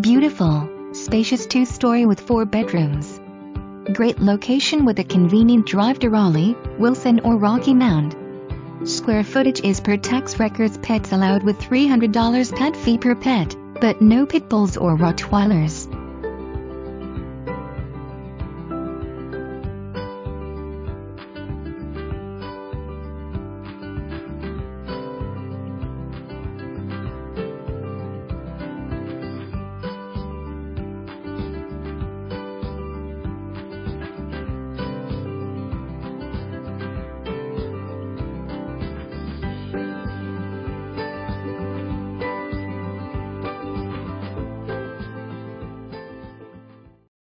Beautiful, spacious two-story with four bedrooms. Great location with a convenient drive to Raleigh, Wilson or Rocky Mount. Square footage is per tax records pets allowed with $300 pet fee per pet, but no pit bulls or Rottweilers.